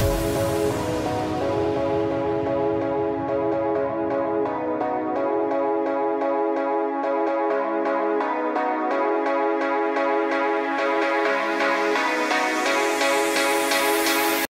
you